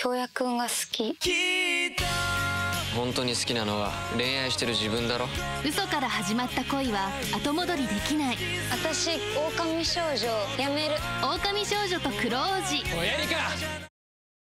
京也くんが好き。本当に好きなのは恋愛してる自分だろ。嘘から始まった恋は後戻りできない。私狼少女やめる。狼少女とクロ王子おやりか？